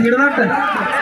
20